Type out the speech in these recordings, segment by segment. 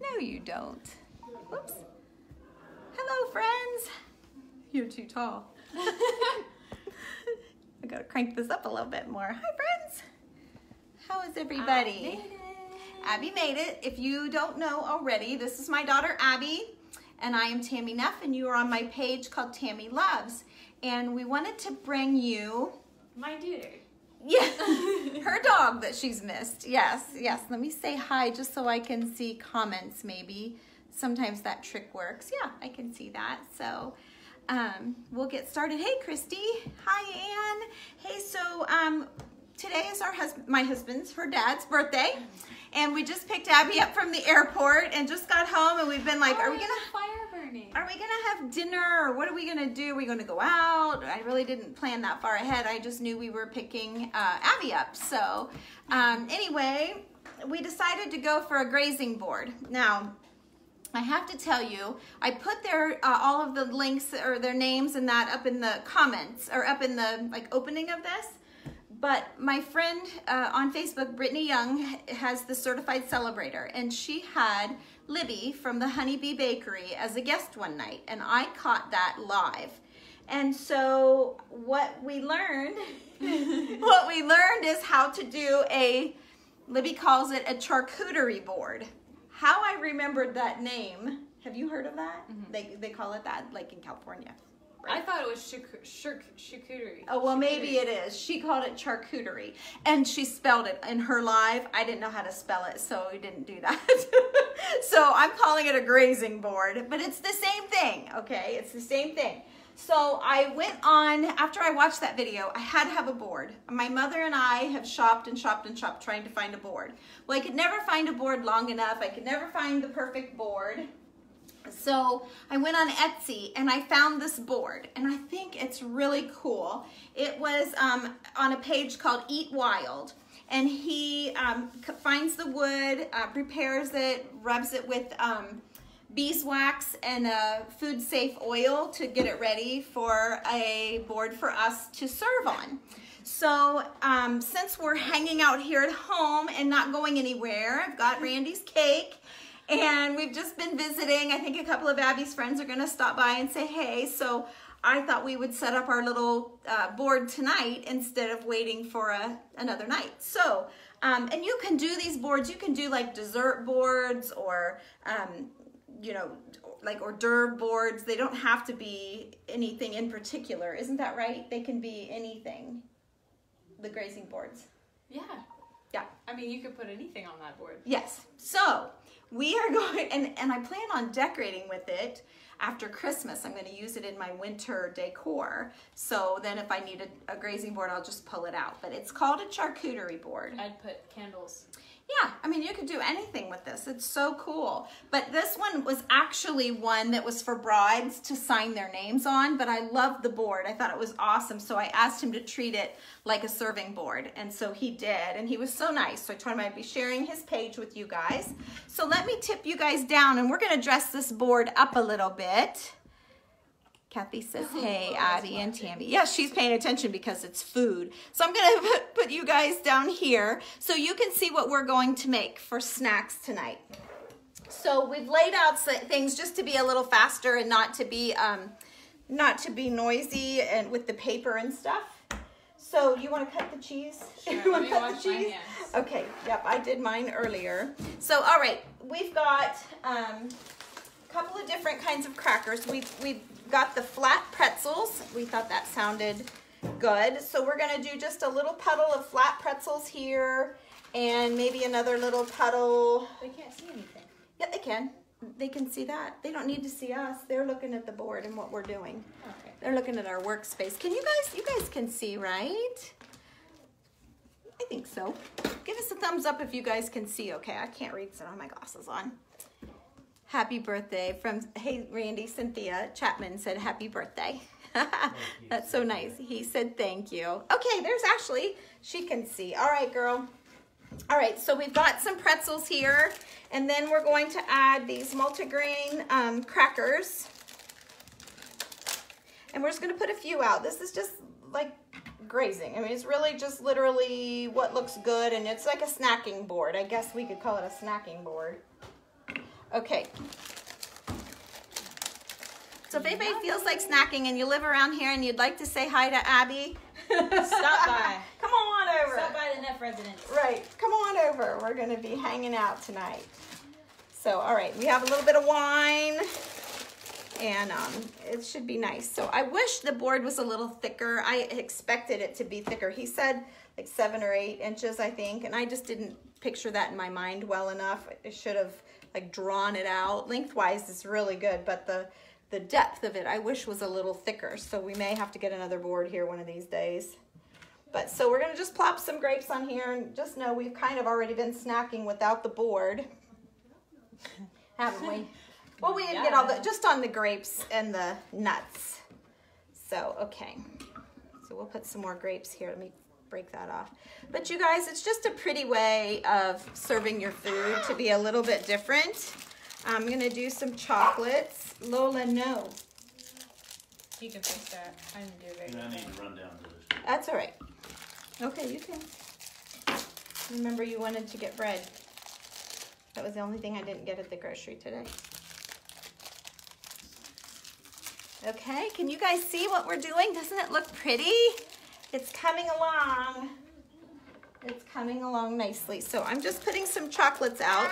No, you don't. Whoops. Hello, friends. You're too tall. I gotta crank this up a little bit more. Hi, friends. How is everybody? Abby made it. If you don't know already, this is my daughter Abby, and I am Tami Neff, and you are on my page called Tami Loves. And we wanted to bring you My dude. Yeah, her dog that she's missed. Yes, yes. Let me say hi just so I can see comments maybe. Sometimes that trick works. Yeah, I can see that. So um, we'll get started. Hey, Christy. Hi, Anne. Hey, so um, today is our husband, my husband's, her dad's birthday. And we just picked Abby up from the airport and just got home and we've been like, oh, are we gonna fire burning? are we gonna have dinner or what are we gonna do? Are we gonna go out? I really didn't plan that far ahead. I just knew we were picking uh, Abby up. So um, anyway, we decided to go for a grazing board. Now, I have to tell you, I put their uh, all of the links or their names and that up in the comments or up in the like opening of this. But my friend uh, on Facebook, Brittany Young, has the certified celebrator, and she had Libby from the Honeybee Bakery as a guest one night, and I caught that live. And so what we learned, what we learned is how to do a, Libby calls it a charcuterie board. How I remembered that name, have you heard of that? Mm-hmm. They, they call it that, like in California. I thought it was charc- charcuterie. Oh, well, maybe it is. She called it charcuterie. And she spelled it in her live. I didn't know how to spell it, so we didn't do that. so I'm calling it a grazing board, but it's the same thing, okay? It's the same thing. So I went on, after I watched that video, I had to have a board. My mother and I have shopped and shopped and shopped trying to find a board. Well, I could never find a board long enough. I could never find the perfect board. So I went on Etsy and I found this board and I think it's really cool. It was um, on a page called Eat Wild and he um, finds the wood, uh, prepares it, rubs it with um, beeswax and a food safe oil to get it ready for a board for us to serve on. So um, since we're hanging out here at home and not going anywhere, I've got Randy's cake and we've just been visiting. I think a couple of Abby's friends are gonna stop by and say hey. So I thought we would set up our little uh, board tonight instead of waiting for a, another night. So, um, and you can do these boards, you can do like dessert boards or, um, you know, like hors d'oeuvre boards. They don't have to be anything in particular. Isn't that right? They can be anything, the grazing boards. Yeah. I mean, you could put anything on that board. Yes. So we are going, and, and I plan on decorating with it after Christmas. I'm going to use it in my winter decor. So then if I need a, a grazing board, I'll just pull it out. But it's called a charcuterie board. I'd put candles. Yeah, I mean, you could do anything with this. It's so cool. But this one was actually one that was for brides to sign their names on, but I loved the board. I thought it was awesome. So I asked him to treat it like a serving board. And so he did, and he was so nice. So I told him I'd be sharing his page with you guys. So let me tip you guys down, and we're to dress this board up a little bit. Kathy says, hey, Abby and Tami. Yeah, she's paying attention because it's food. So I'm going to put, put you guys down here so you can see what we're going to make for snacks tonight. So we've laid out things just to be a little faster and not to be um, not to be noisy and with the paper and stuff. So you want to cut the cheese? Sure, you want to cut the cheese? Okay, yep, I did mine earlier. So all right, we've got um, a couple of different kinds of crackers. We've, we've got the flat pretzels. We thought that sounded good. So we're gonna do just a little puddle of flat pretzels here and maybe another little puddle. They can't see anything. Yeah, they can. They can see that. They don't need to see us. They're looking at the board and what we're doing. Okay. They're looking at our workspace. Can you guys, you guys can see, right? I think so. Give us a thumbs up if you guys can see, okay? I can't read, so I don't have my glasses on. Happy birthday from, hey, Randy, Cynthia Chapman said happy birthday. That's so nice. He said thank you. Okay, there's Ashley. She can see. All right, girl. All right, so we've got some pretzels here, and then we're going to add these multigrain um, crackers. And we're just gonna put a few out. This is just like grazing. I mean, it's really just literally what looks good, and it's like a snacking board. I guess we could call it a snacking board. Okay. So if anybody feels like snacking and you live around here and you'd like to say hi to Abby, Stop by. Come on over. Stop by the Neff residence. Right, come on over. We're gonna be hanging out tonight. So, all right, we have a little bit of wine and um, it should be nice. So I wish the board was a little thicker. I expected it to be thicker. He said like seven or eight inches, I think, and I just didn't picture that in my mind well enough. I should have like drawn it out. Lengthwise it's really good, but the the depth of it I wish was a little thicker. So we may have to get another board here one of these days. But so we're gonna just plop some grapes on here and just know we've kind of already been snacking without the board. Haven't we? Well, we didn't get all the, just on the grapes and the nuts. So, okay. So we'll put some more grapes here. Let me break that off. But you guys, it's just a pretty way of serving your food to be a little bit different. I'm gonna do some chocolates. Lola, no. You can fix that. I didn't do it And I need to run down to this. That's all right. Okay, you can. Remember you wanted to get bread. That was the only thing I didn't get at the grocery today. Okay, can you guys see what we're doing? Doesn't it look pretty? It's coming along. It's coming along nicely. So I'm just putting some chocolates out.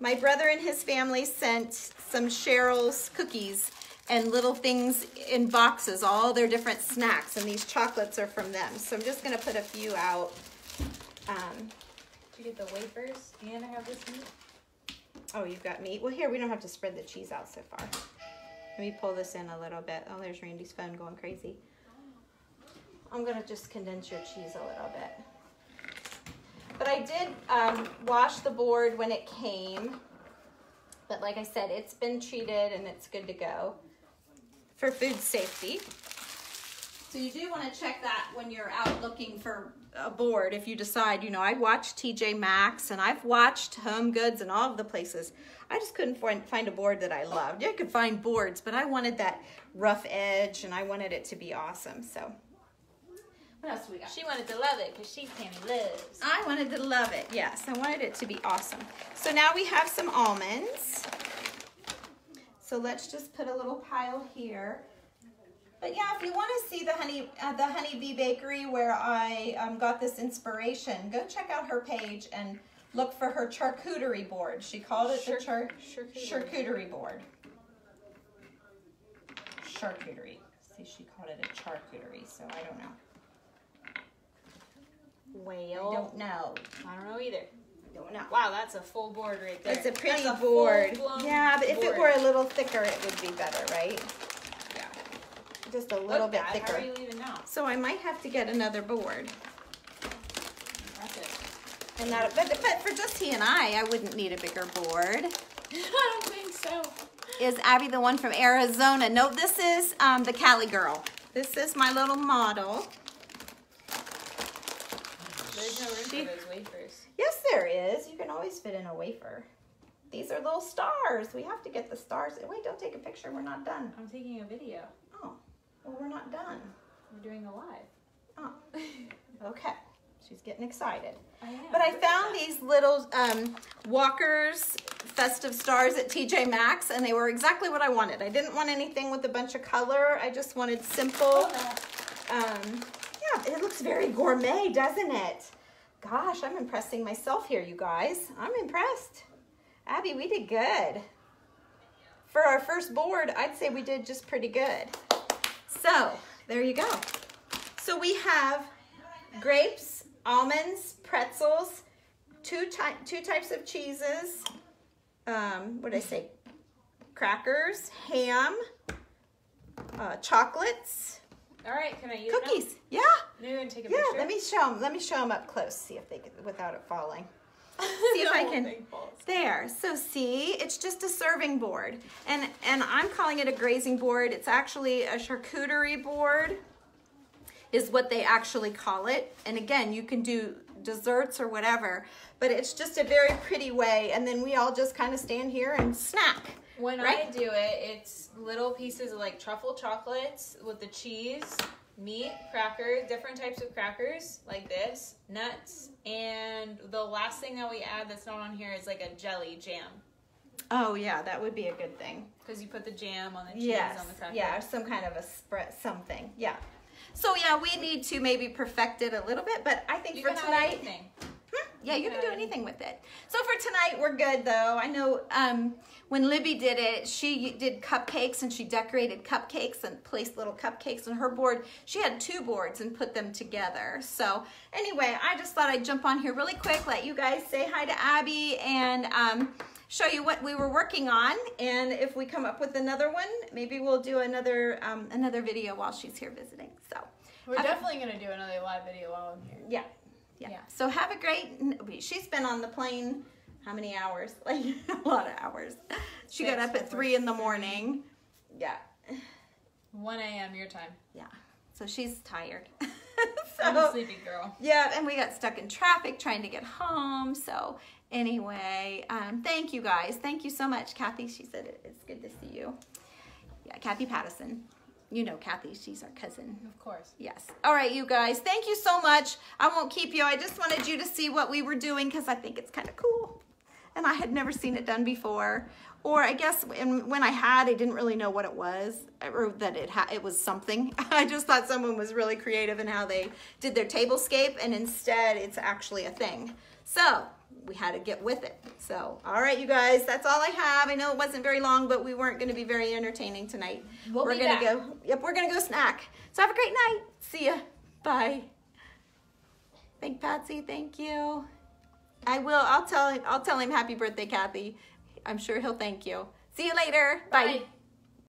My brother and his family sent some Cheryl's cookies and little things in boxes, all their different snacks, and these chocolates are from them. So I'm just gonna put a few out. Um, Did you get the wafers? And I have this meat. oh, you've got meat. Well, here, we don't have to spread the cheese out so far. Let me pull this in a little bit. Oh, there's Randy's phone going crazy. I'm gonna just condense your cheese a little bit. But I did um, wash the board when it came. But like I said, it's been treated and it's good to go for food safety. So you do want to check that when you're out looking for a board. If you decide, you know, I watched TJ Maxx and I've watched Home Goods and all of the places. I just couldn't find, find a board that I loved. I could find boards, but I wanted that rough edge and I wanted it to be awesome. So what else we got? She wanted to love it because she's Tami loves. I wanted to love it. Yes, I wanted it to be awesome. So now we have some almonds. So let's just put a little pile here. But yeah, if you want to see the honey, uh, the Honey Bee Bakery where I um, got this inspiration, go check out her page and look for her charcuterie board. She called it the char- charcuterie. charcuterie board. Charcuterie. See, she called it a charcuterie, so I don't know. I don't know. I don't know either. I don't know. Wow, that's a full board right there. It's a pretty a board. Yeah, but if it were a little thicker, it would be better, right? Yeah. Just a little Look, bit thicker. How are you leaving now? So I might have to get another board. That's it. And that, but, but for just he and I, I wouldn't need a bigger board. I don't think so. Is Abby the one from Arizona? No, this is um, the Cali girl. This is my little model. There's no room She- for those wafers. Yes, there is. You can always fit in a wafer. These are little stars. We have to get the stars. Wait, don't take a picture. We're not done. I'm taking a video. Oh, well, we're not done. We're doing a live. Oh, okay. She's getting excited. I am. But I found these little um, Walker's festive stars at TJ Maxx, and they were exactly what I wanted. I didn't want anything with a bunch of color. I just wanted simple. Um, yeah, it looks very gourmet, doesn't it? Gosh, I'm impressing myself here, you guys. I'm impressed. Abby, we did good. For our first board, I'd say we did just pretty good. So, there you go. So we have grapes, almonds, pretzels, two, ty- two types of cheeses, um, what did I say? Crackers, ham, uh, chocolates, All right, can I use cookies. Yeah, Maybe take a yeah. picture. Let me show them. Let me show them up close. See if they can, without it falling. See if I can. There. So see, it's just a serving board, and and I'm calling it a grazing board. It's actually a charcuterie board, is what they actually call it. And again, you can do desserts or whatever, but it's just a very pretty way. And then we all just kind of stand here and snack. When Right? I do it, it's little pieces of like truffle chocolates with the cheese, meat, crackers, different types of crackers like this, nuts, and the last thing that we add that's not on here is like a jelly jam. Oh yeah, that would be a good thing. Because you put the jam on the cheese Yes. on the cracker. Yeah, some kind of a spread, something. Yeah. So yeah, we need to maybe perfect it a little bit, but I think You for tonight, yeah, you can do anything with it. So for tonight, we're good though. I know um, when Libby did it, she did cupcakes and she decorated cupcakes and placed little cupcakes on her board. She had two boards and put them together. So anyway, I just thought I'd jump on here really quick, let you guys say hi to Abby and um, show you what we were working on. And if we come up with another one, maybe we'll do another um, another video while she's here visiting. So. We're definitely gonna do another live video while I'm here. yeah. Yeah. Yeah. So have a great. She's been on the plane. How many hours? Like a lot of hours. She got up at three in the morning. Yeah. 1 a.m. your time. Yeah. So she's tired. I'm a sleepy girl. yeah, and we got stuck in traffic trying to get home. So anyway, um, thank you guys. Thank you so much, Kathy. She said it, it's good to see you. Yeah, Kathy Pattison. You know Kathy. She's our cousin. Of course. Yes. All right, you guys. Thank you so much. I won't keep you. I just wanted you to see what we were doing because I think it's kind of cool. And I had never seen it done before. Or I guess when, when I had, I didn't really know what it was or that it ha- it was something. I just thought someone was really creative in how they did their tablescape and instead it's actually a thing. So we had to get with it. So, all right, you guys, that's all I have. I know it wasn't very long, but we weren't going to be very entertaining tonight. We'll we're gonna back. go. Yep, we're gonna go snack. So have a great night. See ya. Bye. Thank Patsy. Thank you. I will. I'll tell him. I'll tell him happy birthday, Kathy. I'm sure he'll thank you. See you later. Bye. Bye.